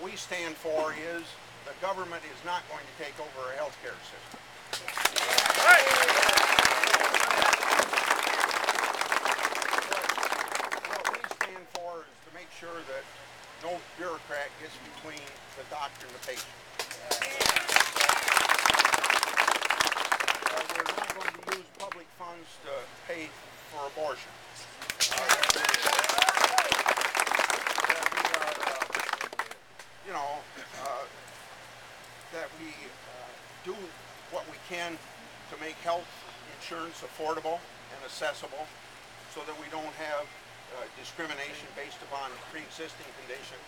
what we stand for is the government is not going to take over our healthcare system. What we stand for is to make sure that no bureaucrat gets between the doctor and the patient. Uh, we're not going to use public funds to pay for abortion. Uh, that we are, uh, you know, uh, that we uh, do what we can to make health insurance affordable and accessible so that we don't have uh, discrimination based upon pre-existing conditions.